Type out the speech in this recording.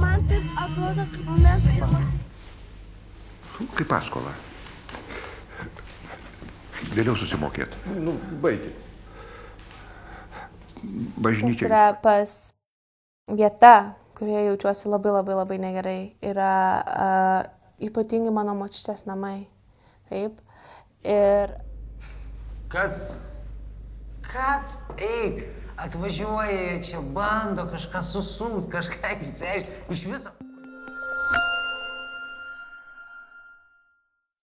Man taip atrodo, kad mes Kaip paskola. Vėliau susimokėt. Nu, baigit. Bažnyčia. yra pas vieta, kurioje jaučiuosi labai labai labai negerai. Yra uh, ypatingai mano močiutės namai. Taip. Ir Kas? Kad eik, atvažiuoja čia, bando kažką susūt, kažką išsiaiškinti. Iš viso.